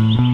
Mm-hmm.